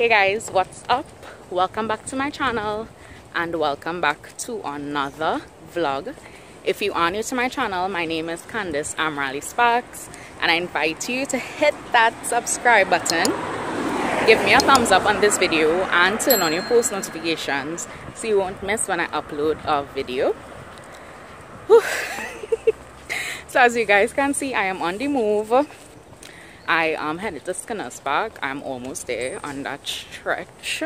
hey guys what's up? Welcome back to my channel and welcome back to another vlog. If you are new to my channel my name is Candace Ameerali Sparks and I invite you to hit that subscribe button. Give me a thumbs up on this video and turn on your post notifications so you won't miss when I upload a video. So as you guys can see I am on the move I am headed to Skinner's Park. I'm almost there on that stretch.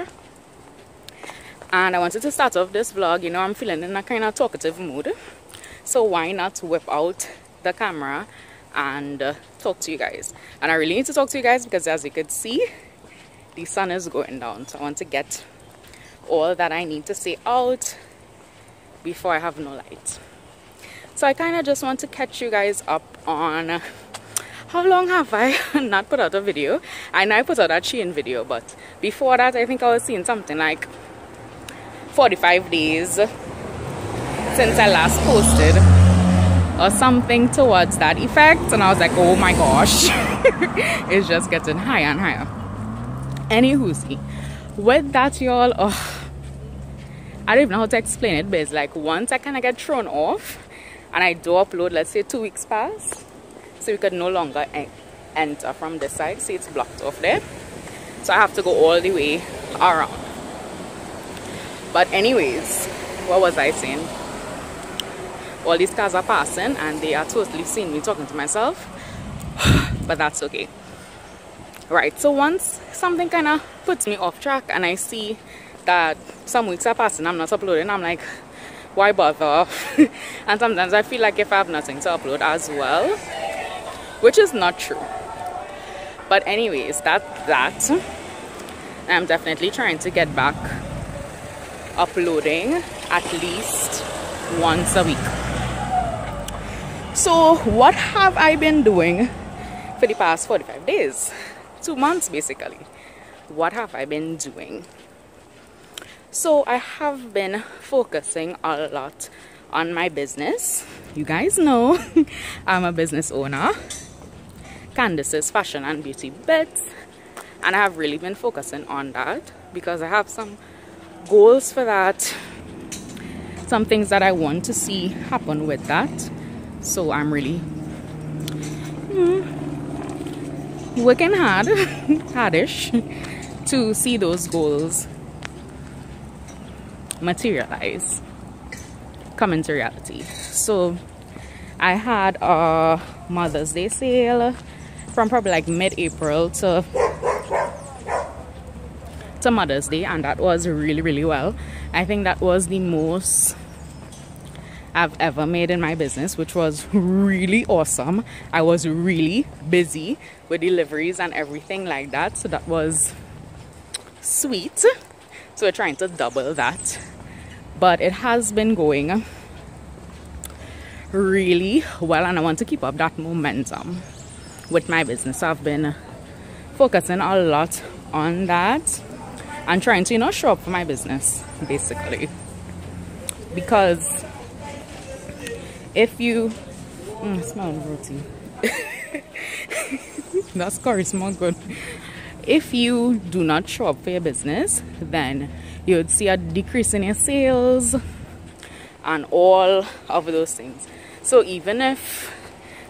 And I wanted to start off this vlog. You know, I'm feeling in a kind of talkative mood. So why not whip out the camera and uh, talk to you guys. And I really need to talk to you guys because as you could see, the sun is going down. So I want to get all that I need to say out before I have no light. So I kind of just want to catch you guys up on how long have I not put out a video? I know I put out a chain video, but before that, I think I was seeing something like 45 days since I last posted or something towards that effect. And I was like, oh my gosh, it's just getting higher and higher. Anywho, with that, y'all, oh, I don't even know how to explain it, but it's like once I kind of get thrown off and I do upload, let's say two weeks pass, so we could no longer enter from this side. See it's blocked off there. So I have to go all the way around. But anyways what was I saying? All these cars are passing and they are totally seeing me talking to myself. But that's okay. Right so once something kind of puts me off track and I see that some weeks are passing I'm not uploading I'm like why bother? And sometimes I feel like if I have nothing to upload as well which is not true. But anyways that that i'm definitely trying to get back uploading at least once a week. So what have i been doing for the past 45 days? Two months basically. What have i been doing? So i have been focusing a lot on my business. You guys know i'm a business owner Candace's Fashion and Beauty Bits and I have really been focusing on that because I have some goals for that. Some things that I want to see happen with that. So I'm really hmm, working hard hardish to see those goals materialize come into reality. So I had a Mother's Day sale from probably like mid-April to to Mother's Day and that was really really well. I think that was the most I've ever made in my business which was really awesome. I was really busy with deliveries and everything like that so that was sweet. So we're trying to double that. But it has been going really well and I want to keep up that momentum with my business. I've been focusing a lot on that and trying to, you know, show up for my business basically. Because if you mm, smell roti. That's curry smells good. If you do not show up for your business, then you would see a decrease in your sales and all of those things. So even if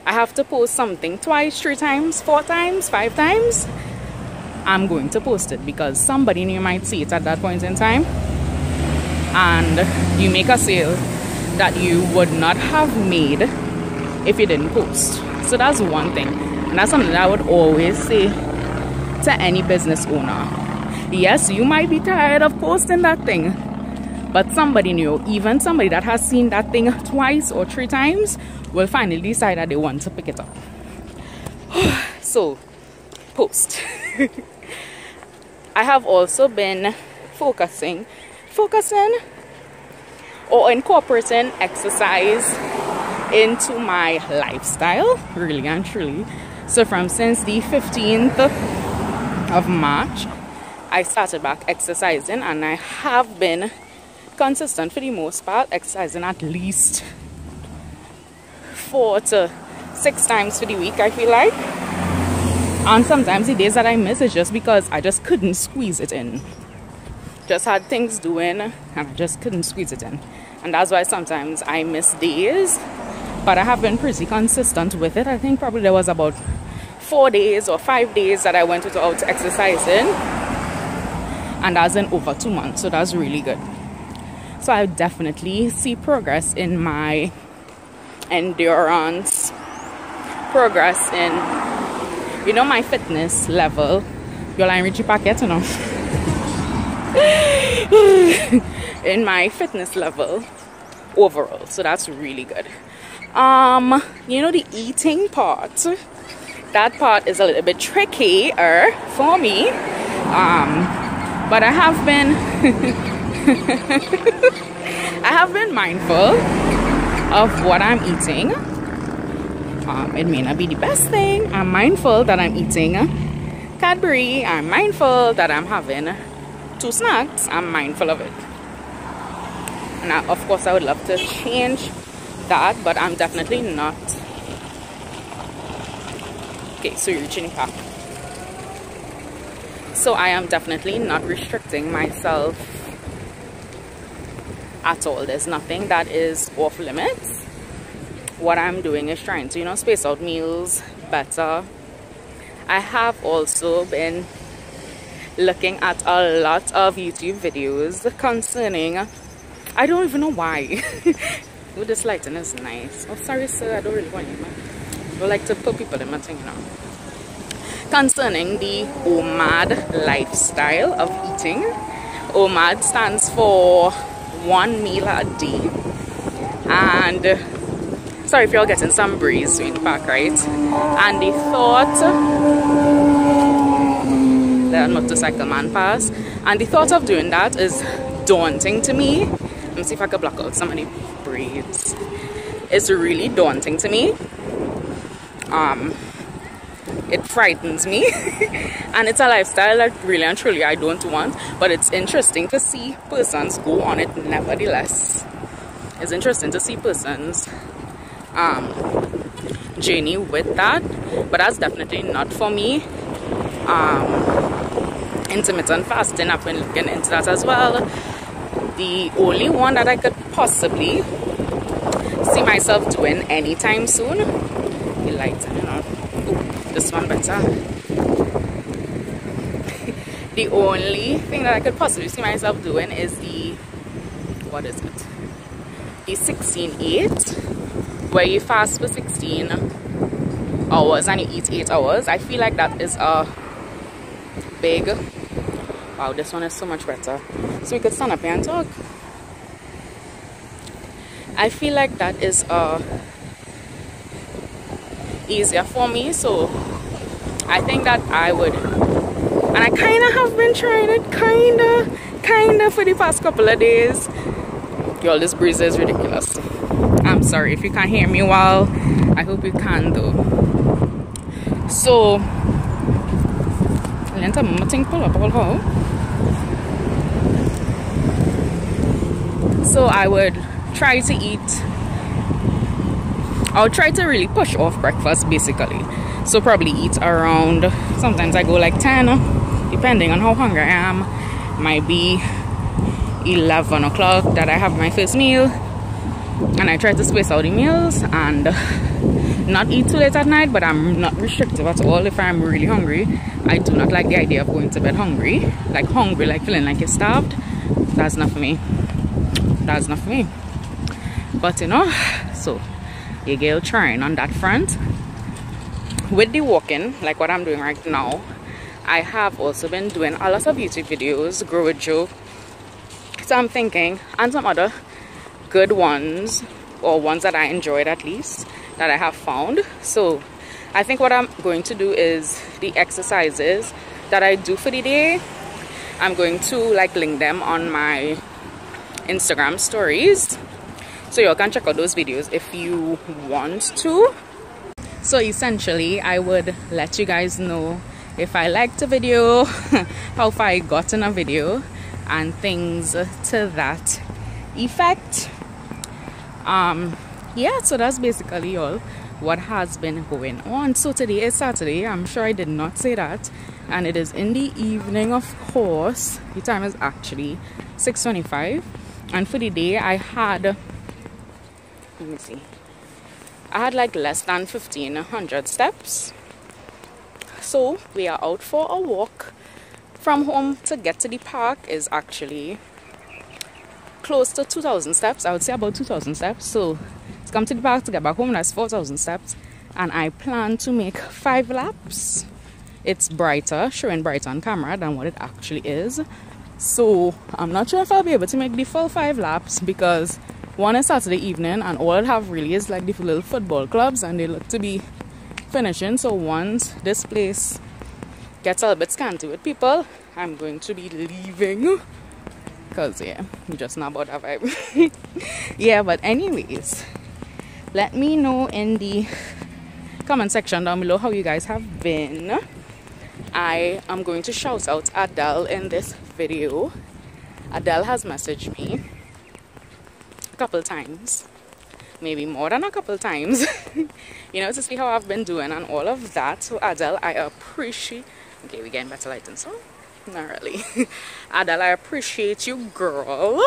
I have to post something twice, three times, four times, five times, I'm going to post it because somebody new might see it at that point in time and you make a sale that you would not have made if you didn't post. So that's one thing. And that's something that I would always say to any business owner. Yes, you might be tired of posting that thing, but somebody new, even somebody that has seen that thing twice or three times, will finally decide that they want to pick it up. so, post. I have also been focusing, focusing or incorporating exercise into my lifestyle, really and truly. So from since the 15th of March, I started back exercising and I have been consistent for the most part, exercising at least four to six times for the week, I feel like. and sometimes the days that I miss is just because I just couldn't squeeze it in. Just had things doing and I just couldn't squeeze it in. And that's why sometimes I miss days. But I have been pretty consistent with it. I think probably there was about four days or five days that I went without exercising. And that's in over two months so that's really good so I definitely see progress in my endurance progress in you know my fitness level. You're like Richie Packet you know in my fitness level overall. So that's really good. Um you know the eating part. That part is a little bit trickier for me. Um but i have been i have been mindful of what i'm eating um, it may not be the best thing i'm mindful that i'm eating cadbury i'm mindful that i'm having two snacks, I'm mindful of it. And of course, I would love to change that, but I'm definitely not. Okay, so you're reaching back. So I am definitely not restricting myself at all. There's nothing that is off limits. What I'm doing is trying to, you know, space out meals better. I have also been looking at a lot of YouTube videos concerning I don't even know why With this lighting is nice oh sorry sir I don't really want you man I like to put people in my thing you know concerning the OMAD lifestyle of eating OMAD stands for one meal a day. And sorry if you're getting some breeze in the park right? And the thought the motorcycle man pass and the thought of doing that is daunting to me. Let me see if I can block out some of the braids it's really daunting to me. Um it frightens me. And it's a lifestyle that really and truly I don't want but it's interesting to see persons go on it nevertheless. It's interesting to see persons um journey with that but that's definitely not for me. Um intermittent fasting I've been looking into that as well. The only one that I could possibly see myself doing anytime soon the Ooh, this one better the only thing that I could possibly see myself doing is the what is it the 16 8 where you fast for 16 hours and you eat 8 hours I feel like that is a big Wow, this one is so much better. So we could stand up here and talk. I feel like that is uh, easier for me. So I think that I would, and I kind of have been trying it, kind of, kind of for the past couple of days. Y'all, this breeze is ridiculous. I'm sorry if you can't hear me well. I hope you can though. So, lenta pull up all so I would try to eat I'll try to really push off breakfast basically. So probably eat around sometimes I go like 10 depending on how hungry I am. Might be 11 o'clock that I have my first meal. And I try to space out the meals and not eat too late at night but I'm not restrictive at all. If I'm really hungry I do not like the idea of going to bed hungry. Like hungry like feeling like you're starved. That's not for me. That's not for me. But you know so you girl trying on that front. With the walking like what i'm doing right now i have also been doing a lot of youtube videos Grow with Jo so i'm thinking and some other good ones or ones that i enjoyed at least that i have found. So i think what i'm going to do is the exercises that i do for the day. I'm going to like link them on my Instagram stories. So you can check out those videos if you want to. So essentially, I would let you guys know if I liked a video, how far I got in a video, and things to that effect. Um, yeah, so that's basically all what has been going on. So today is Saturday. I'm sure I did not say that. And it is in the evening, of course. The time is actually 6.25. And for the day, I had... Let me see. I had like less than 1500 steps. So we are out for a walk. From home to get to the park is actually close to 2,000 steps. I would say about 2,000 steps. So to come to the park to get back home, that's 4,000 steps. And I plan to make five laps. It's brighter, showing brighter on camera than what it actually is. So I'm not sure if I'll be able to make the full five laps because one is Saturday evening and all I have really is like the little football clubs and they look to be finishing. So once this place gets a little bit scanty with people, I'm going to be leaving. Because yeah you just not about that vibe. Yeah but anyways let me know in the comment section down below how you guys have been. I am going to shout out adele in this video. Adele has messaged me a couple times maybe more than a couple times you know to see how i've been doing and all of that so adele i appreciate okay we're getting better lighting so not really. Adele, I appreciate you, girl.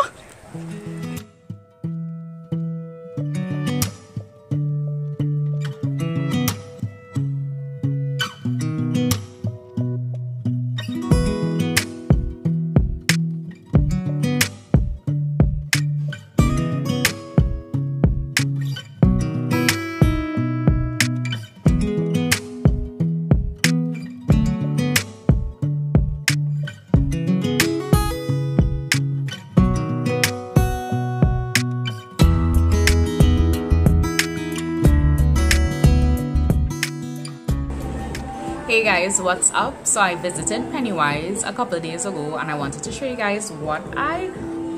Guys what's up. So i visited pennywise a couple of days ago and i wanted to show you guys what i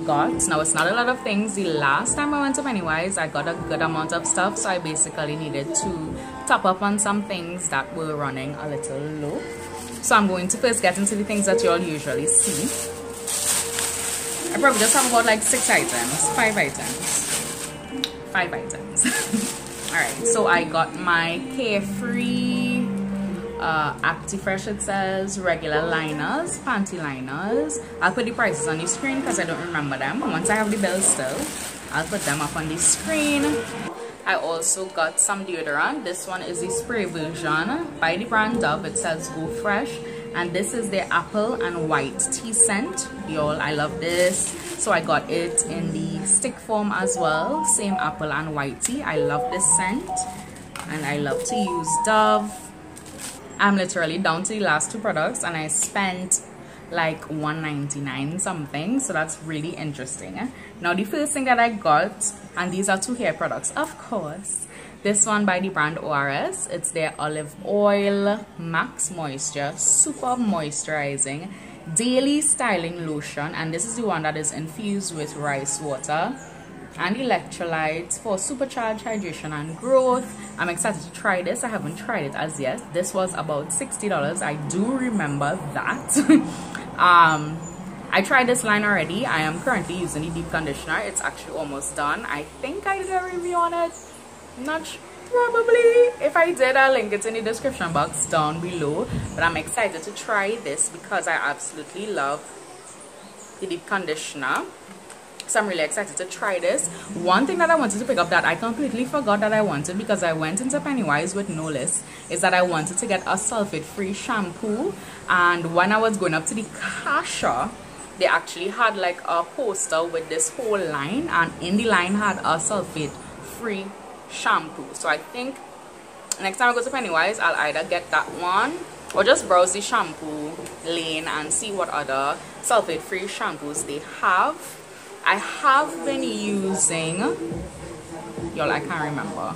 got. Now it's not a lot of things. The last time i went to pennywise i got a good amount of stuff. So i basically needed to top up on some things that were running a little low. So i'm going to first get into the things that you all usually see. I probably just have about like six items five items five items. All right so i got my carefree uh, Actifresh it says, regular liners, panty liners. I'll put the prices on the screen because I don't remember them. Once I have the bill still, I'll put them up on the screen. I also got some deodorant. This one is the spray version by the brand Dove. It says Go Fresh. And this is the apple and white tea scent. Y'all, I love this. So I got it in the stick form as well. Same apple and white tea. I love this scent. And I love to use Dove I'm literally down to the last two products and I spent like 199 something so that's really interesting. Now the first thing that I got and these are two hair products of course this one by the brand ORS it's their olive oil max moisture super moisturizing daily styling lotion and this is the one that is infused with rice water and electrolytes for supercharged hydration and growth. I'm excited to try this. I haven't tried it as yet. This was about 60 dollars. I do remember that. Um i tried this line already. I am currently using the deep conditioner. It's actually almost done. I think i did a review on it. Not sure probably. If i did i'll link it in the description box down below. But i'm excited to try this because i absolutely love the deep conditioner so I'm really excited to try this. One thing that I wanted to pick up that I completely forgot that I wanted because I went into Pennywise with no list is that I wanted to get a sulfate-free shampoo and when I was going up to the cashier they actually had like a poster with this whole line and in the line had a sulfate-free shampoo. So I think next time I go to Pennywise I'll either get that one or just browse the shampoo lane and see what other sulfate-free shampoos they have I have been using, y'all, I can't remember,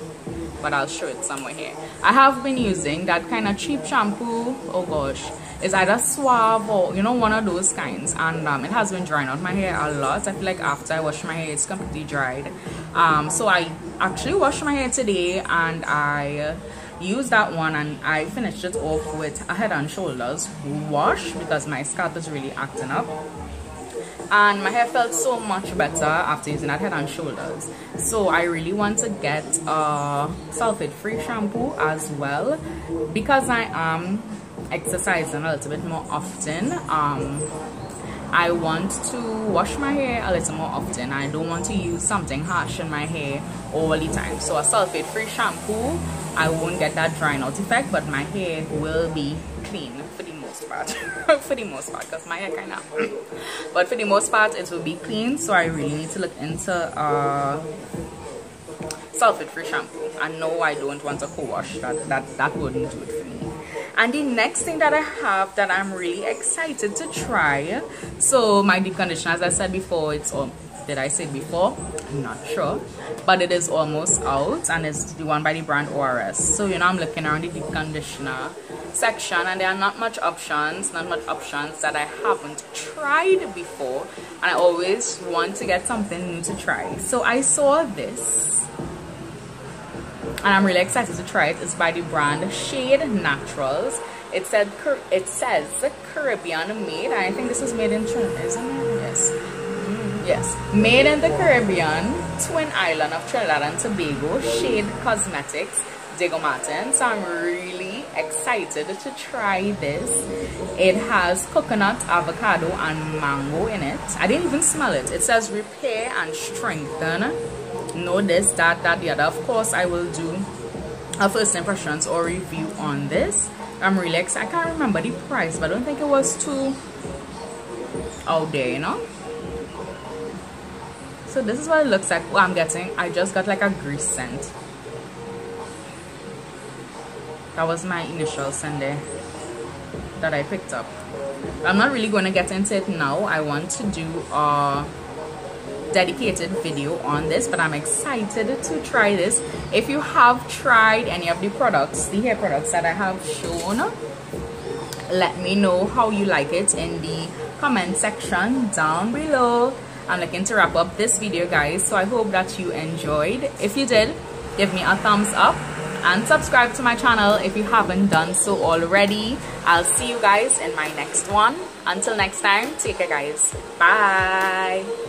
but I'll show it somewhere here. I have been using that kind of cheap shampoo. Oh gosh, it's either Suave or you know one of those kinds, and um, it has been drying out my hair a lot. I feel like after I wash my hair, it's completely dried. Um, so I actually washed my hair today, and I used that one and I finished it off with a head and shoulders wash because my scalp is really acting up and my hair felt so much better after using that head and shoulders so i really want to get a sulfate free shampoo as well because i am exercising a little bit more often um I want to wash my hair a little more often. I don't want to use something harsh in my hair all the time. So a sulfate free shampoo, I won't get that drying out effect, but my hair will be clean most part. for the most part, because my hair kind of But for the most part, it will be clean. So I really need to look into uh, sulfate free shampoo. And no, I don't want a co-wash. That, that, that wouldn't do it for me and the next thing that I have that I'm really excited to try so my deep conditioner as I said before it's all did I say before? I'm not sure. But it is almost out and it's the one by the brand ORS so you know I'm looking around the deep conditioner section and there are not much options not much options that I haven't tried before. And I always want to get something new to try. So I saw this and I'm really excited to try it. It's by the brand Shade Naturals. It said it says Caribbean made. I think this is made in Trinidad, isn't it? Yes. Mm, yes. Made in the Caribbean, Twin Island of Trinidad and Tobago. Shade Cosmetics, Diego Martin. So I'm really excited to try this. It has coconut, avocado, and mango in it. I didn't even smell it. It says repair and strengthen know this that that the other of course i will do a first impressions or review on this. I'm excited i can't remember the price but i don't think it was too out there you know? So this is what it looks like what i'm getting. I just got like a grease scent. That was my initial scent there that i picked up. I'm not really going to get into it now. I want to do uh dedicated video on this but i'm excited to try this. If you have tried any of the products the hair products that i have shown let me know how you like it in the comment section down below. I'm looking to wrap up this video guys so i hope that you enjoyed. If you did give me a thumbs up and subscribe to my channel if you haven't done so already. I'll see you guys in my next one. Until next time take care guys. Bye